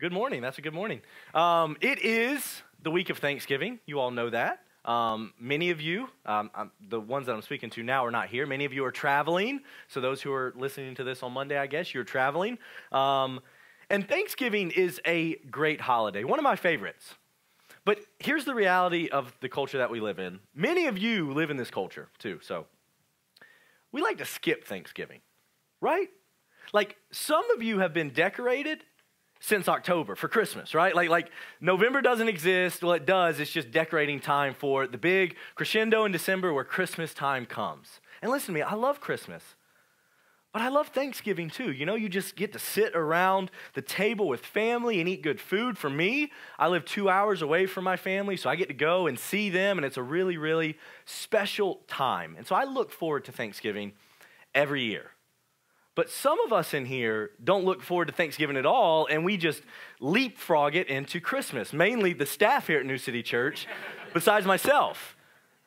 Good morning. That's a good morning. Um, it is the week of Thanksgiving. You all know that. Um, many of you, um, the ones that I'm speaking to now, are not here. Many of you are traveling. So, those who are listening to this on Monday, I guess, you're traveling. Um, and Thanksgiving is a great holiday, one of my favorites. But here's the reality of the culture that we live in. Many of you live in this culture too. So, we like to skip Thanksgiving, right? Like, some of you have been decorated since October for Christmas, right? Like, like November doesn't exist. Well, it does. It's just decorating time for the big crescendo in December where Christmas time comes. And listen to me, I love Christmas. But I love Thanksgiving too. You know, you just get to sit around the table with family and eat good food. For me, I live two hours away from my family, so I get to go and see them, and it's a really, really special time. And so I look forward to Thanksgiving every year. But some of us in here don't look forward to Thanksgiving at all, and we just leapfrog it into Christmas, mainly the staff here at New City Church, besides myself.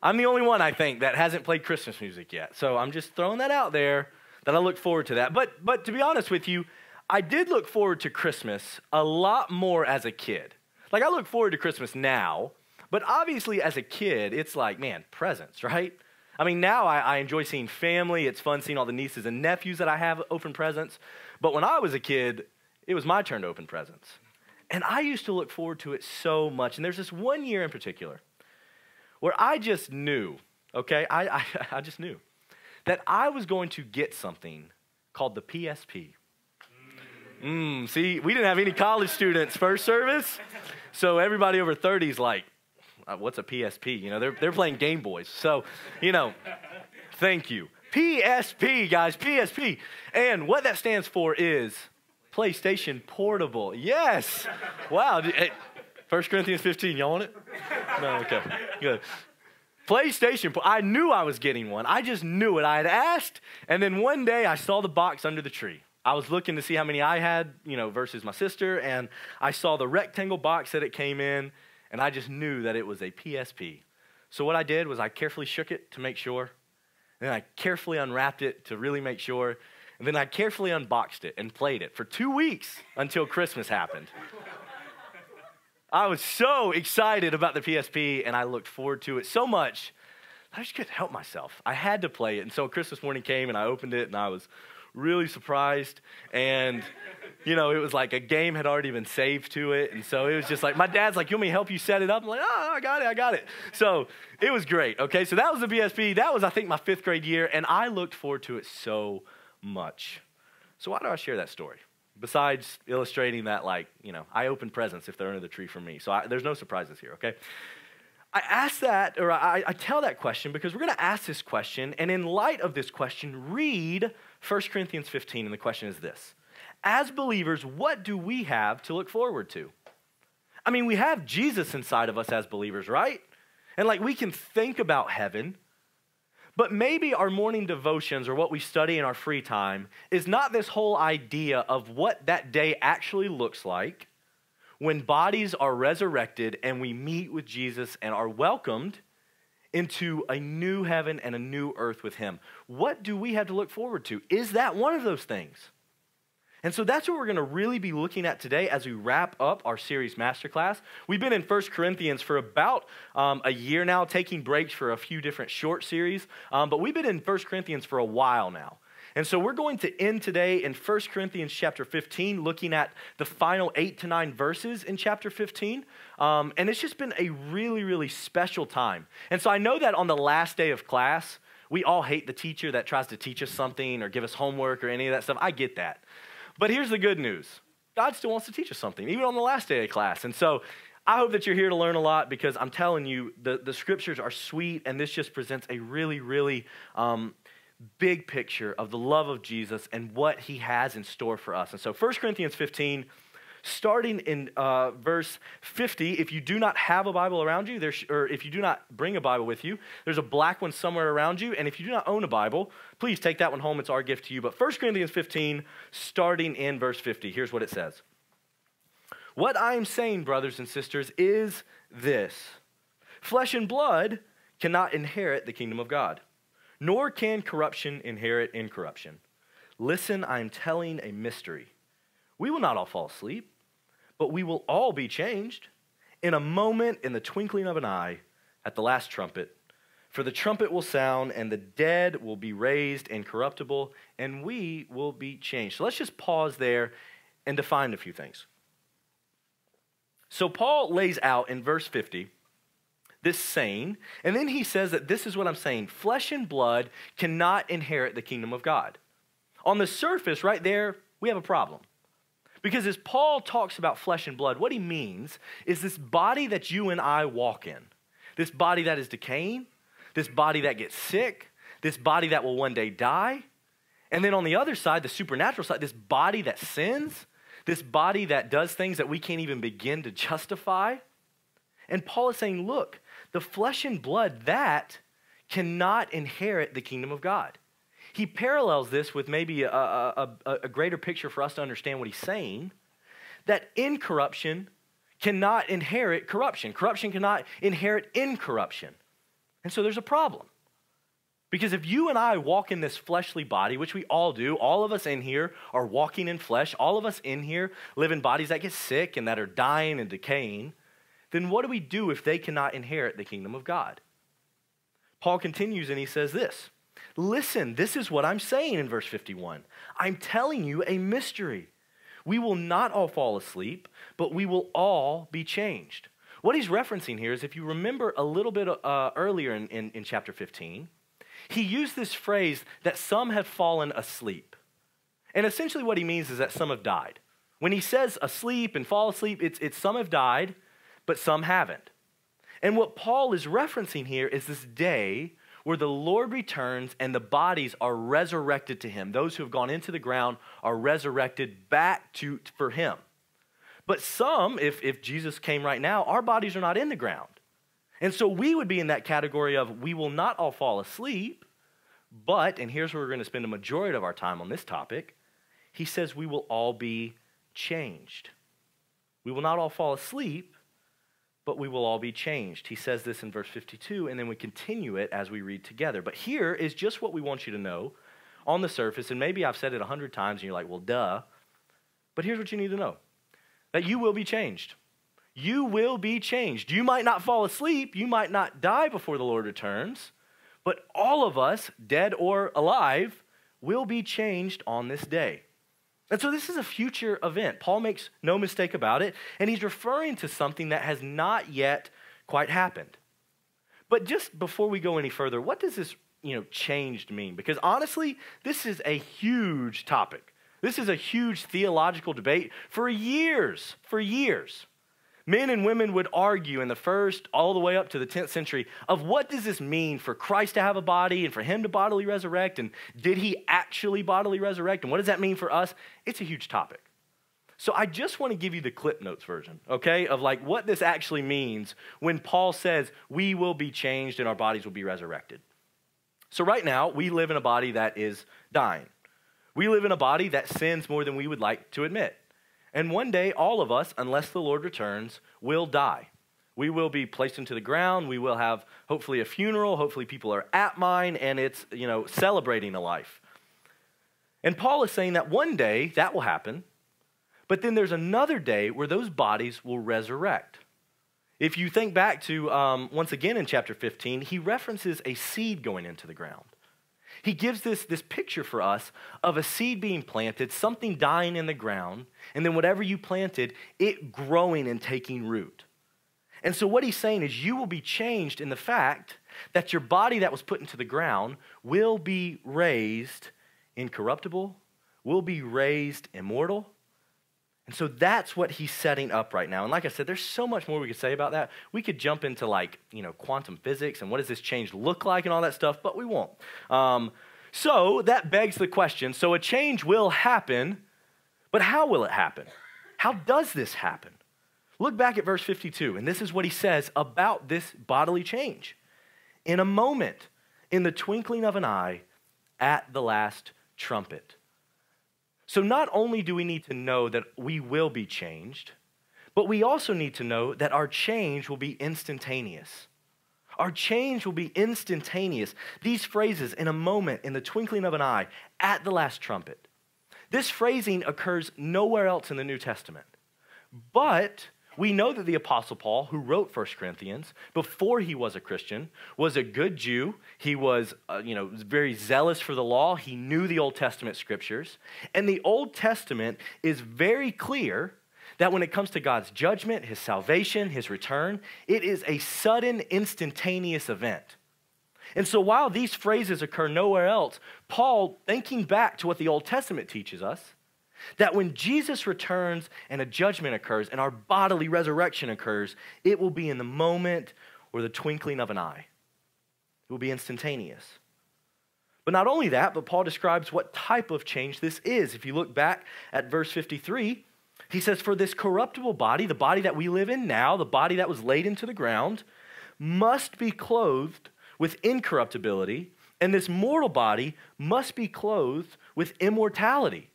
I'm the only one, I think, that hasn't played Christmas music yet. So I'm just throwing that out there that I look forward to that. But, but to be honest with you, I did look forward to Christmas a lot more as a kid. Like, I look forward to Christmas now, but obviously, as a kid, it's like, man, presents, right? I mean, now I, I, enjoy seeing family. It's fun seeing all the nieces and nephews that I have open presents. But when I was a kid, it was my turn to open presents. And I used to look forward to it so much. And there's this one year in particular where I just knew, okay, I, I, I just knew that I was going to get something called the PSP. Mm, see, we didn't have any college students first service. So everybody over 30 is like, uh, what's a PSP? You know, they're, they're playing Game Boys. So, you know, thank you. PSP, guys, PSP. And what that stands for is PlayStation Portable. Yes. Wow. Hey, 1 Corinthians 15, y'all want it? No, okay. Good. PlayStation. I knew I was getting one. I just knew it. I had asked, and then one day I saw the box under the tree. I was looking to see how many I had, you know, versus my sister, and I saw the rectangle box that it came in, and I just knew that it was a PSP. So what I did was I carefully shook it to make sure, and then I carefully unwrapped it to really make sure, and then I carefully unboxed it and played it for two weeks until Christmas happened. I was so excited about the PSP, and I looked forward to it so much. I just couldn't help myself. I had to play it, and so Christmas morning came, and I opened it, and I was really surprised. And you know, it was like a game had already been saved to it. And so it was just like, my dad's like, you want me to help you set it up? I'm like, oh, I got it, I got it. So it was great. Okay, so that was the PSP. That was, I think, my fifth grade year. And I looked forward to it so much. So why do I share that story? Besides illustrating that, like, you know, I open presents if they're under the tree for me. So I, there's no surprises here, okay? I ask that, or I, I tell that question because we're going to ask this question. And in light of this question, read 1 Corinthians 15. And the question is this as believers, what do we have to look forward to? I mean, we have Jesus inside of us as believers, right? And like we can think about heaven, but maybe our morning devotions or what we study in our free time is not this whole idea of what that day actually looks like when bodies are resurrected and we meet with Jesus and are welcomed into a new heaven and a new earth with Him. What do we have to look forward to? Is that one of those things? And so that's what we're going to really be looking at today as we wrap up our series masterclass. We've been in 1 Corinthians for about um, a year now, taking breaks for a few different short series, um, but we've been in 1 Corinthians for a while now. And so we're going to end today in 1 Corinthians chapter 15, looking at the final eight to nine verses in chapter 15. Um, and it's just been a really, really special time. And so I know that on the last day of class, we all hate the teacher that tries to teach us something or give us homework or any of that stuff. I get that. But here's the good news God still wants to teach us something, even on the last day of class. And so I hope that you're here to learn a lot because I'm telling you, the, the scriptures are sweet, and this just presents a really, really um, big picture of the love of Jesus and what he has in store for us. And so 1 Corinthians 15 starting in uh, verse 50. If you do not have a Bible around you, there or if you do not bring a Bible with you, there's a black one somewhere around you. And if you do not own a Bible, please take that one home. It's our gift to you. But 1 Corinthians 15, starting in verse 50, here's what it says What I am saying, brothers and sisters, is this flesh and blood cannot inherit the kingdom of God, nor can corruption inherit incorruption. Listen, I am telling a mystery. We will not all fall asleep but we will all be changed in a moment, in the twinkling of an eye, at the last trumpet. For the trumpet will sound, and the dead will be raised incorruptible, and we will be changed. So let's just pause there and define a few things. So Paul lays out in verse 50 this saying, and then he says that this is what I'm saying flesh and blood cannot inherit the kingdom of God. On the surface, right there, we have a problem. Because as Paul talks about flesh and blood, what he means is this body that you and I walk in, this body that is decaying, this body that gets sick, this body that will one day die. And then on the other side, the supernatural side, this body that sins, this body that does things that we can't even begin to justify. And Paul is saying, look, the flesh and blood, that cannot inherit the kingdom of God. He parallels this with maybe a, a, a, greater picture for us to understand what he's saying that incorruption cannot inherit corruption, corruption cannot inherit incorruption. And so there's a problem. Because if you and I walk in this fleshly body, which we all do, all of us in here are walking in flesh, all of us in here live in bodies that get sick and that are dying and decaying, then what do we do if they cannot inherit the kingdom of God? Paul continues and he says this Listen, this is what I'm saying in verse 51. I'm telling you a mystery. We will not all fall asleep, but we will all be changed. What he's referencing here is if you remember a little bit uh, earlier in, in, in chapter 15, he used this phrase that some have fallen asleep. And essentially, what he means is that some have died. When he says asleep and fall asleep, it's, it's some have died, but some haven't. And what Paul is referencing here is this day where the Lord returns and the bodies are resurrected to him. Those who have gone into the ground are resurrected back to, for him. But some, if, if Jesus came right now, our bodies are not in the ground. And so we would be in that category of we will not all fall asleep, but, and here's where we're going to spend a majority of our time on this topic, he says we will all be changed. We will not all fall asleep, but we will all be changed. He says this in verse 52, and then we continue it as we read together. But here is just what we want you to know on the surface, and maybe I've said it a hundred times and you're like, well, duh. But here's what you need to know that you will be changed. You will be changed. You might not fall asleep, you might not die before the Lord returns, but all of us, dead or alive, will be changed on this day. And so this is a future event. Paul makes no mistake about it, and he's referring to something that has not yet quite happened. But just before we go any further, what does this, you know, changed mean? Because honestly, this is a huge topic. This is a huge theological debate for years, for years. Men and women would argue in the first all the way up to the 10th century of what does this mean for Christ to have a body and for him to bodily resurrect and did he actually bodily resurrect and what does that mean for us? It's a huge topic. So I just want to give you the Cliff Notes version, okay, of like what this actually means when Paul says we will be changed and our bodies will be resurrected. So right now, we live in a body that is dying. We live in a body that sins more than we would like to admit. And one day, all of us, unless the Lord returns, will die. We will be placed into the ground. We will have hopefully a funeral. Hopefully, people are at mine and it's, you know, celebrating a life. And Paul is saying that one day that will happen, but then there's another day where those bodies will resurrect. If you think back to, um, once again in chapter 15, he references a seed going into the ground. He gives this, this picture for us of a seed being planted, something dying in the ground, and then whatever you planted, it growing and taking root. And so, what he's saying is, you will be changed in the fact that your body that was put into the ground will be raised incorruptible, will be raised immortal, and so that's what he's setting up right now. And like I said, there's so much more we could say about that. We could jump into like, you know, quantum physics and what does this change look like and all that stuff, but we won't. Um, so that begs the question so a change will happen, but how will it happen? How does this happen? Look back at verse 52, and this is what he says about this bodily change. In a moment, in the twinkling of an eye, at the last trumpet. So not only do we need to know that we will be changed, but we also need to know that our change will be instantaneous. Our change will be instantaneous. These phrases, in a moment, in the twinkling of an eye, at the last trumpet. This phrasing occurs nowhere else in the New Testament. But we know that the Apostle Paul, who wrote 1 Corinthians, before he was a Christian, was a good Jew. He was, uh, you know, very zealous for the law. He knew the Old Testament scriptures. And the Old Testament is very clear that when it comes to God's judgment, his salvation, his return, it is a sudden, instantaneous event. And so while these phrases occur nowhere else, Paul, thinking back to what the Old Testament teaches us, that when Jesus returns and a judgment occurs and our bodily resurrection occurs, it will be in the moment or the twinkling of an eye. It will be instantaneous. But not only that, but Paul describes what type of change this is. If you look back at verse 53, he says, For this corruptible body, the body that we live in now, the body that was laid into the ground, must be clothed with incorruptibility, and this mortal body must be clothed with immortality.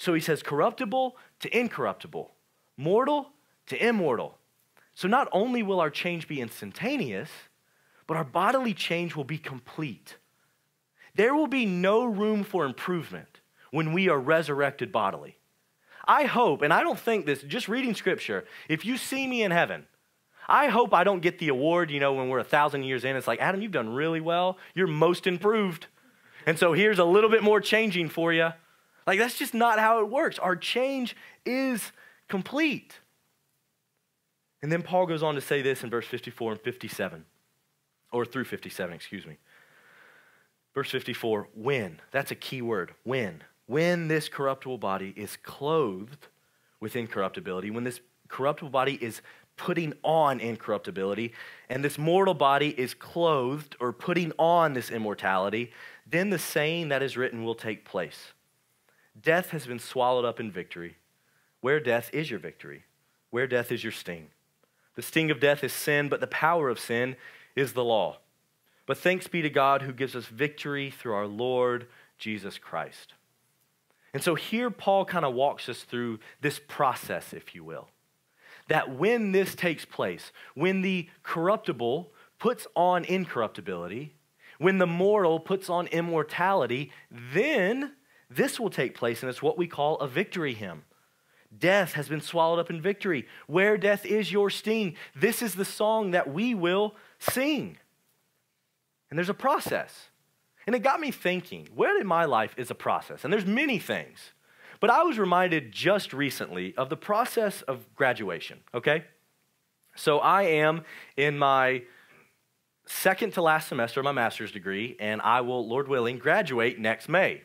So he says corruptible to incorruptible, mortal to immortal. So not only will our change be instantaneous, but our bodily change will be complete. There will be no room for improvement when we are resurrected bodily. I hope, and I don't think this, just reading scripture, if you see me in heaven, I hope I don't get the award, you know, when we're a thousand years in. It's like, Adam, you've done really well. You're most improved. And so here's a little bit more changing for you. Like, that's just not how it works. Our change is complete. And then Paul goes on to say this in verse 54 and 57, or through 57, excuse me. Verse 54 when, that's a key word, when. When this corruptible body is clothed with incorruptibility, when this corruptible body is putting on incorruptibility, and this mortal body is clothed or putting on this immortality, then the saying that is written will take place. Death has been swallowed up in victory. Where death is your victory? Where death is your sting? The sting of death is sin, but the power of sin is the law. But thanks be to God who gives us victory through our Lord Jesus Christ. And so here Paul kind of walks us through this process, if you will. That when this takes place, when the corruptible puts on incorruptibility, when the mortal puts on immortality, then this will take place, and it's what we call a victory hymn. Death has been swallowed up in victory. Where death is your sting. This is the song that we will sing. And there's a process. And it got me thinking, where in my life is a process? And there's many things. But I was reminded just recently of the process of graduation, okay? So I am in my second to last semester of my master's degree, and I will, Lord willing, graduate next May.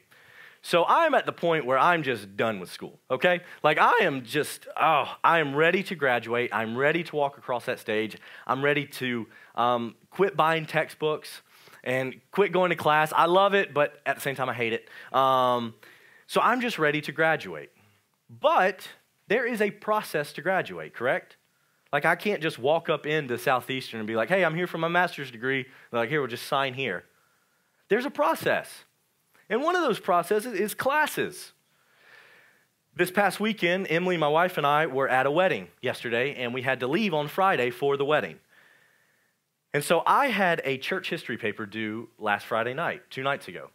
So I'm at the point where I'm just done with school, okay? Like I am just, oh, I am ready to graduate. I'm ready to walk across that stage. I'm ready to um, quit buying textbooks and quit going to class. I love it, but at the same time, I hate it. Um, so I'm just ready to graduate. But there is a process to graduate, correct? Like I can't just walk up into Southeastern and be like, hey, I'm here for my master's degree. Like, here, we'll just sign here. There's a process. And one of those processes is classes. This past weekend, Emily, my wife, and I were at a wedding yesterday, and we had to leave on Friday for the wedding. And so I had a church history paper due last Friday night, two nights ago.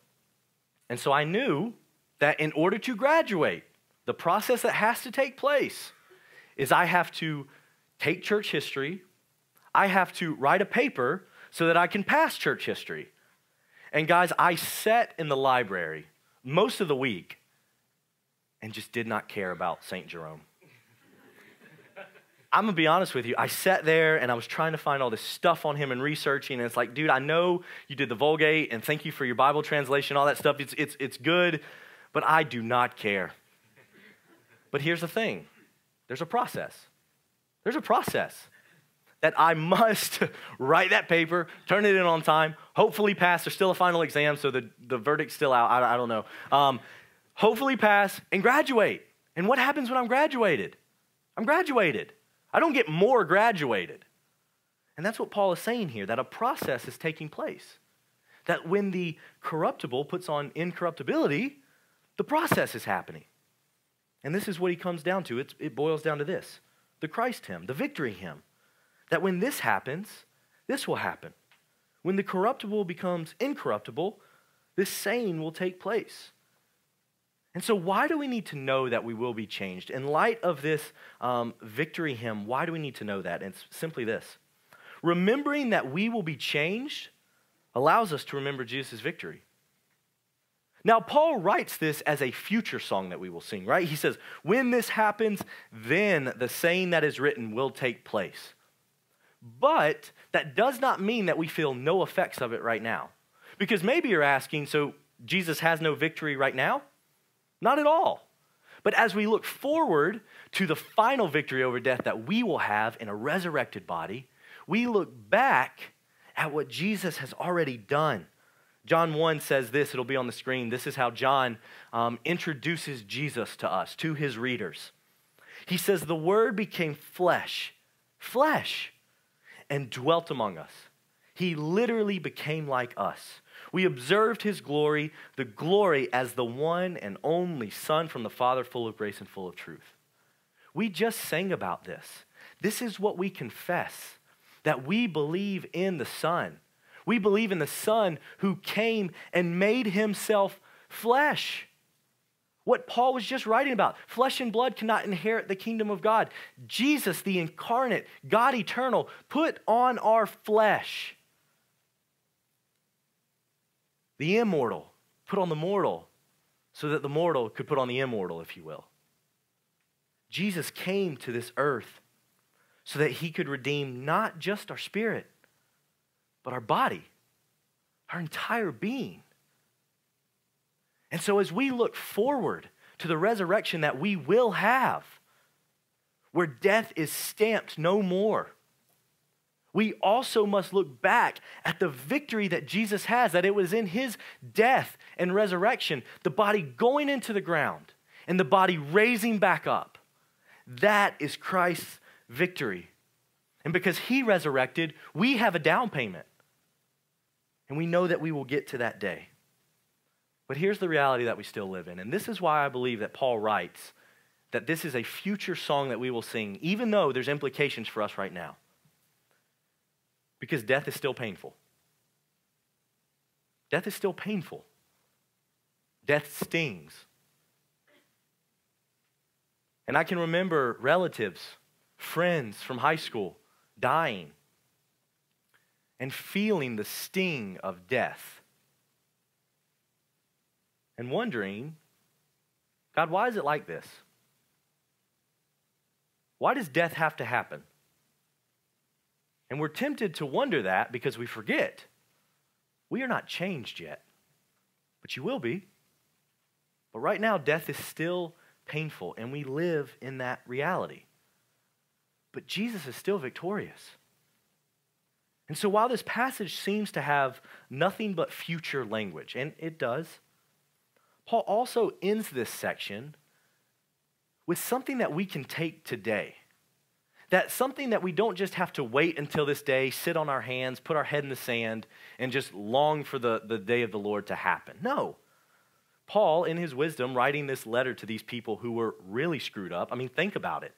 And so I knew that in order to graduate, the process that has to take place is I have to take church history, I have to write a paper so that I can pass church history. And guys, I sat in the library most of the week and just did not care about St. Jerome. I'm gonna be honest with you. I sat there and I was trying to find all this stuff on him and researching, and it's like, dude, I know you did the Vulgate, and thank you for your Bible translation, all that stuff. It's, it's, it's good, but I do not care. But here's the thing there's a process. There's a process that I must write that paper, turn it in on time, hopefully pass. There's still a final exam, so the, the verdict's still out. I, I don't know. Um, hopefully pass and graduate. And what happens when I'm graduated? I'm graduated. I don't get more graduated. And that's what Paul is saying here that a process is taking place. That when the corruptible puts on incorruptibility, the process is happening. And this is what he comes down to. It's, it boils down to this the Christ hymn, the victory hymn that when this happens, this will happen. When the corruptible becomes incorruptible, this saying will take place. And so, why do we need to know that we will be changed? In light of this um, victory hymn, why do we need to know that? And it's simply this remembering that we will be changed allows us to remember Jesus' victory. Now, Paul writes this as a future song that we will sing, right? He says, When this happens, then the saying that is written will take place. But that does not mean that we feel no effects of it right now. Because maybe you're asking, so Jesus has no victory right now? Not at all. But as we look forward to the final victory over death that we will have in a resurrected body, we look back at what Jesus has already done. John 1 says this, it'll be on the screen. This is how John um, introduces Jesus to us, to his readers. He says, The Word became flesh, flesh, and dwelt among us. He literally became like us. We observed his glory, the glory as the one and only Son from the Father, full of grace and full of truth. We just sang about this. This is what we confess that we believe in the Son. We believe in the Son who came and made himself flesh. What Paul was just writing about flesh and blood cannot inherit the kingdom of God. Jesus, the incarnate, God eternal, put on our flesh the immortal, put on the mortal, so that the mortal could put on the immortal, if you will. Jesus came to this earth so that he could redeem not just our spirit, but our body, our entire being. And so, as we look forward to the resurrection that we will have, where death is stamped no more, we also must look back at the victory that Jesus has, that it was in his death and resurrection, the body going into the ground and the body raising back up. That is Christ's victory. And because he resurrected, we have a down payment. And we know that we will get to that day. But here's the reality that we still live in. And this is why I believe that Paul writes that this is a future song that we will sing, even though there's implications for us right now. Because death is still painful. Death is still painful. Death stings. And I can remember relatives, friends from high school dying and feeling the sting of death and wondering, God, why is it like this? Why does death have to happen? And we're tempted to wonder that because we forget we are not changed yet, but you will be. But right now, death is still painful, and we live in that reality. But Jesus is still victorious. And so, while this passage seems to have nothing but future language, and it does, Paul also ends this section with something that we can take today that something that we don't just have to wait until this day, sit on our hands, put our head in the sand, and just long for the, the day of the Lord to happen. No. Paul, in his wisdom, writing this letter to these people who were really screwed up, I mean, think about it.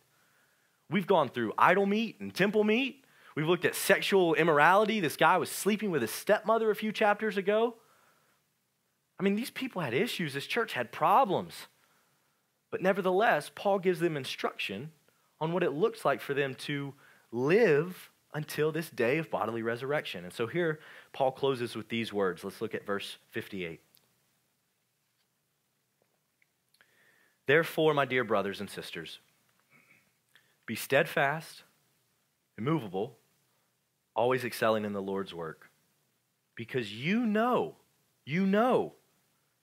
We've gone through idol meat and temple meat. We've looked at sexual immorality. This guy was sleeping with his stepmother a few chapters ago. I mean, these people had issues. This church had problems. But nevertheless, Paul gives them instruction on what it looks like for them to live until this day of bodily resurrection. And so here, Paul closes with these words. Let's look at verse 58. Therefore, my dear brothers and sisters, be steadfast, immovable, always excelling in the Lord's work, because you know, you know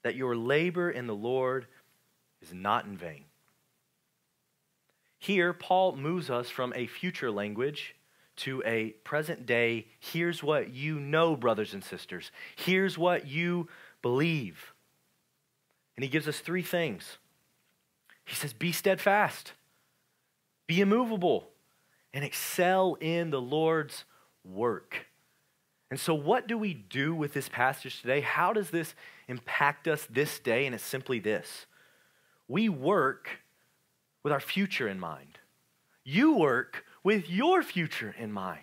that your labor in the Lord is not in vain. Here, Paul moves us from a future language to a present day. Here's what you know, brothers and sisters. Here's what you believe. And he gives us three things. He says, Be steadfast, be immovable, and excel in the Lord's work. And so, what do we do with this passage today? How does this impact us this day? And it's simply this we work with our future in mind. You work with your future in mind.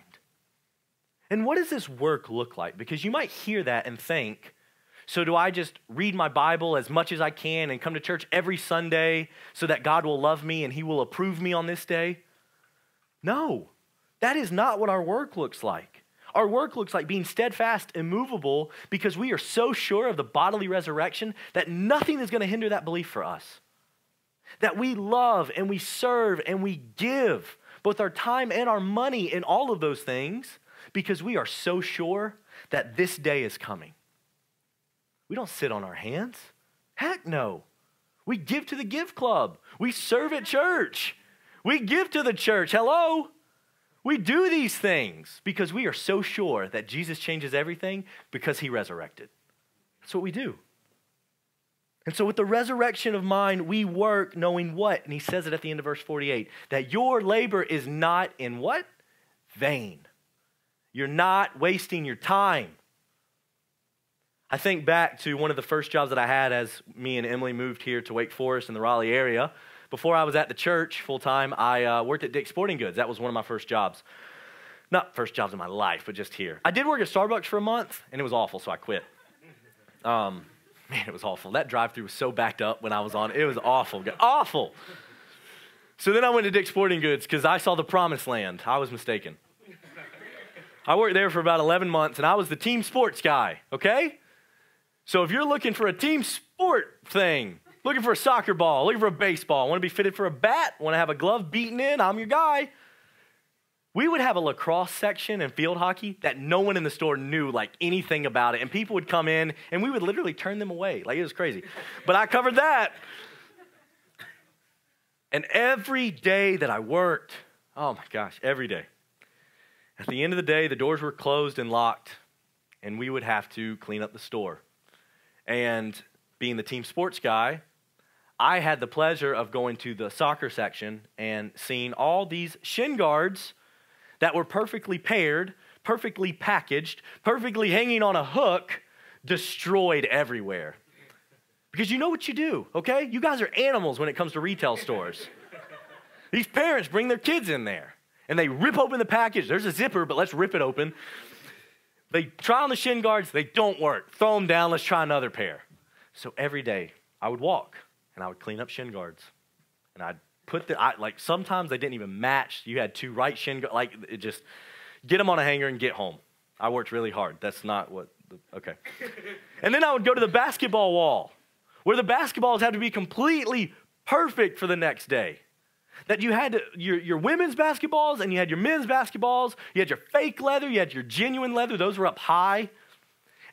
And what does this work look like? Because you might hear that and think, So, do I just read my Bible as much as I can and come to church every Sunday so that God will love me and He will approve me on this day? No, that is not what our work looks like. Our work looks like being steadfast, and immovable, because we are so sure of the bodily resurrection that nothing is going to hinder that belief for us. That we love and we serve and we give both our time and our money in all of those things because we are so sure that this day is coming. We don't sit on our hands. Heck no. We give to the Give Club. We serve at church. We give to the church. Hello? We do these things because we are so sure that Jesus changes everything because he resurrected. That's what we do. And so, with the resurrection of mind, we work knowing what? And he says it at the end of verse 48 that your labor is not in what? Vain. You're not wasting your time. I think back to one of the first jobs that I had as me and Emily moved here to Wake Forest in the Raleigh area. Before I was at the church full time, I uh, worked at Dick's Sporting Goods. That was one of my first jobs. Not first jobs in my life, but just here. I did work at Starbucks for a month, and it was awful, so I quit. Um, man, it was awful. That drive through was so backed up when I was on. It was awful. Awful. So then I went to Dick's Sporting Goods because I saw the promised land. I was mistaken. I worked there for about 11 months, and I was the team sports guy, okay? So if you're looking for a team sport thing, looking for a soccer ball, looking for a baseball, want to be fitted for a bat, want to have a glove beaten in, I'm your guy. We would have a lacrosse section and field hockey that no one in the store knew like anything about it. And people would come in and we would literally turn them away. Like it was crazy. But I covered that. And every day that I worked, oh my gosh, every day. At the end of the day, the doors were closed and locked, and we would have to clean up the store. And being the team sports guy, I had the pleasure of going to the soccer section and seeing all these shin guards that were perfectly paired, perfectly packaged, perfectly hanging on a hook, destroyed everywhere. Because you know what you do, okay? You guys are animals when it comes to retail stores. These parents bring their kids in there and they rip open the package. There's a zipper, but let's rip it open. They try on the shin guards, they don't work. Throw them down, let's try another pair. So every day I would walk and I would clean up shin guards. And I'd put the, I, like sometimes they didn't even match. You had two right shin guards, like it just, get them on a hanger and get home. I worked really hard. That's not what, the, okay. and then I would go to the basketball wall where the basketballs had to be completely perfect for the next day. That you had to, your, your women's basketballs and you had your men's basketballs. You had your fake leather, you had your genuine leather. Those were up high.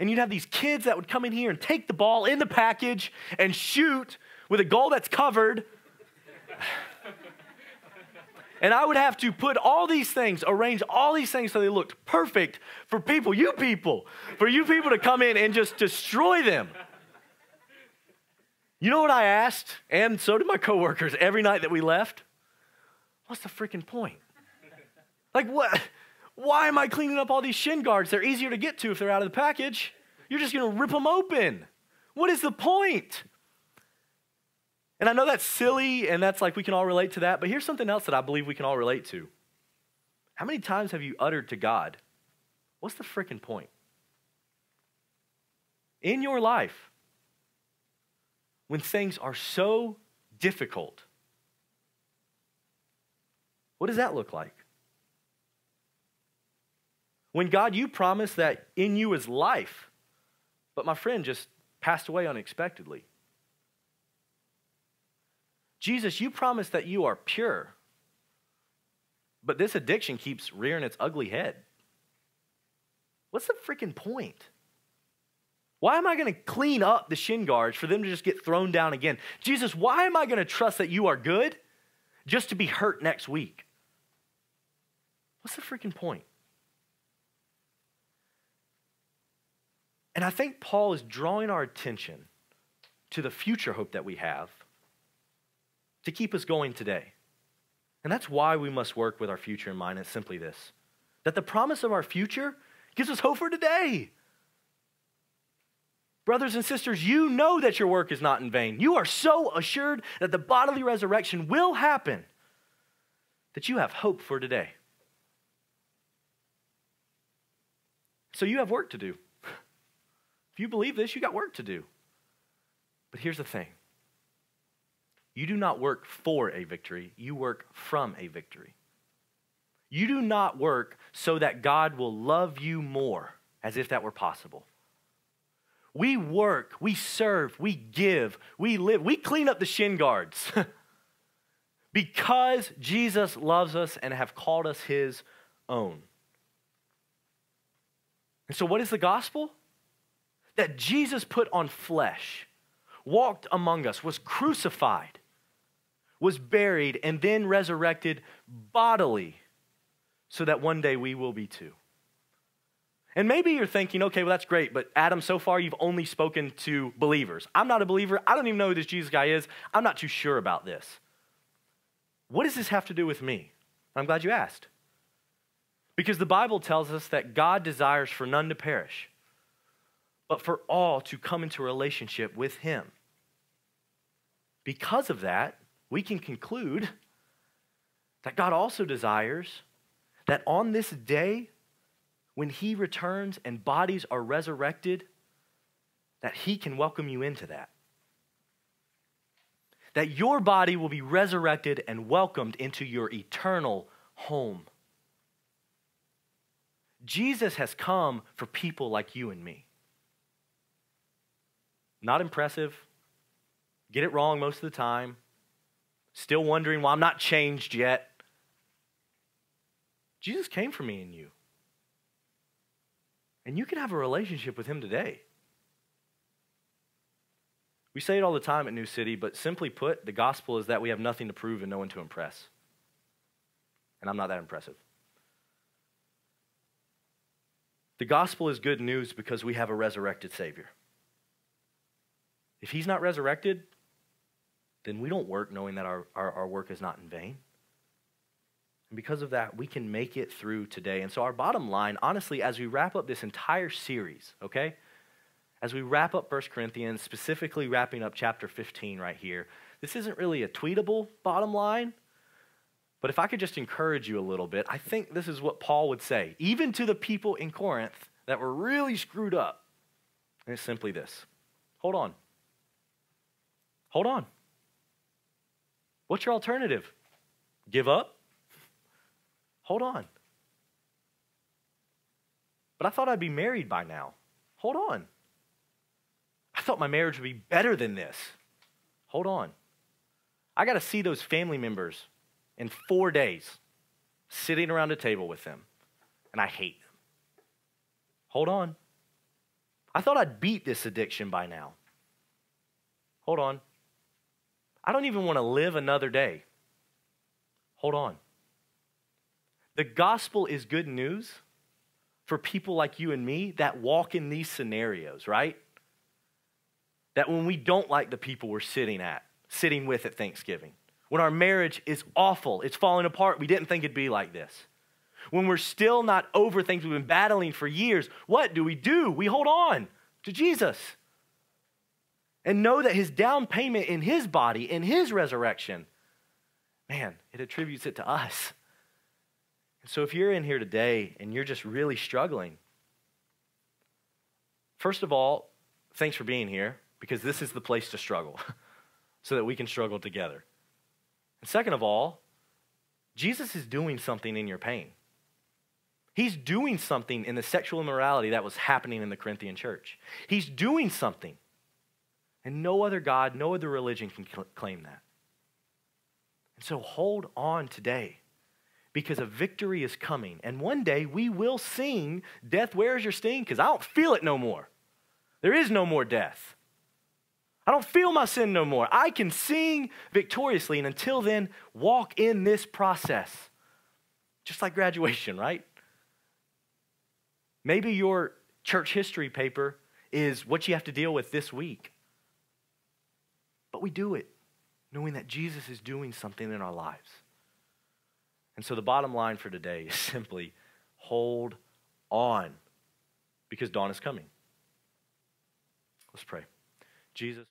And you'd have these kids that would come in here and take the ball in the package and shoot with a goal that's covered. And I would have to put all these things, arrange all these things so they looked perfect for people, you people, for you people to come in and just destroy them. You know what I asked? And so did my coworkers every night that we left? What's the freaking point? Like, what? Why am I cleaning up all these shin guards? They're easier to get to if they're out of the package. You're just to rip them open. What is the point? And I know that's silly and that's like we can all relate to that, but here's something else that I believe we can all relate to. How many times have you uttered to God, What's the freaking point? In your life, when things are so difficult, what does that look like? When God, you promised that in you is life, but my friend just passed away unexpectedly. Jesus, you promised that you are pure, but this addiction keeps rearing its ugly head. What's the freaking point? Why am I going to clean up the shin guards for them to just get thrown down again? Jesus, why am I going to trust that you are good just to be hurt next week? What's the freaking point? And I think Paul is drawing our attention to the future hope that we have to keep us going today. And that's why we must work with our future in mind. It's simply this that the promise of our future gives us hope for today. Brothers and sisters, you know that your work is not in vain. You are so assured that the bodily resurrection will happen that you have hope for today. So you have work to do. If you believe this, you got work to do. But here's the thing you do not work for a victory, you work from a victory. You do not work so that God will love you more, as if that were possible. We work, we serve, we give, we live, we clean up the shin guards because Jesus loves us and have called us his own. And so, what is the gospel? That Jesus put on flesh, walked among us, was crucified, was buried, and then resurrected bodily so that one day we will be too. And maybe you're thinking, okay, well, that's great, but Adam, so far you've only spoken to believers. I'm not a believer. I don't even know who this Jesus guy is. I'm not too sure about this. What does this have to do with me? I'm glad you asked. Because the Bible tells us that God desires for none to perish, but for all to come into relationship with Him. Because of that, we can conclude that God also desires that on this day, when he returns and bodies are resurrected, that he can welcome you into that. That your body will be resurrected and welcomed into your eternal home. Jesus has come for people like you and me. Not impressive, get it wrong most of the time, still wondering why I'm not changed yet. Jesus came for me and you. And you can have a relationship with him today. We say it all the time at New City, but simply put, the gospel is that we have nothing to prove and no one to impress. And I'm not that impressive. The gospel is good news because we have a resurrected Savior. If he's not resurrected, then we don't work knowing that our, our, our work is not in vain. And because of that, we can make it through today. And so, our bottom line, honestly, as we wrap up this entire series, okay, as we wrap up 1 Corinthians, specifically wrapping up chapter 15 right here, this isn't really a tweetable bottom line. But if I could just encourage you a little bit, I think this is what Paul would say, even to the people in Corinth that were really screwed up. And it's simply this hold on. Hold on. What's your alternative? Give up? Hold on. But I thought I'd be married by now. Hold on. I thought my marriage would be better than this. Hold on. I got to see those family members in four days sitting around a table with them, and I hate them. Hold on. I thought I'd beat this addiction by now. Hold on. I don't even want to live another day. Hold on. The gospel is good news for people like you and me that walk in these scenarios, right? That when we don't like the people we're sitting at, sitting with at Thanksgiving, when our marriage is awful, it's falling apart, we didn't think it'd be like this. When we're still not over things we've been battling for years, what do we do? We hold on to Jesus and know that his down payment in his body, in his resurrection, man, it attributes it to us. And so if you're in here today and you're just really struggling, first of all, thanks for being here because this is the place to struggle so that we can struggle together. And second of all, Jesus is doing something in your pain. He's doing something in the sexual immorality that was happening in the Corinthian church. He's doing something. And no other God, no other religion can claim that. And so hold on today because a victory is coming. And one day we will sing, Death, where is your sting? Because I don't feel it no more. There is no more death. I don't feel my sin no more. I can sing victoriously. And until then, walk in this process. Just like graduation, right? Maybe your church history paper is what you have to deal with this week. We do it knowing that Jesus is doing something in our lives. And so the bottom line for today is simply hold on because dawn is coming. Let's pray. Jesus.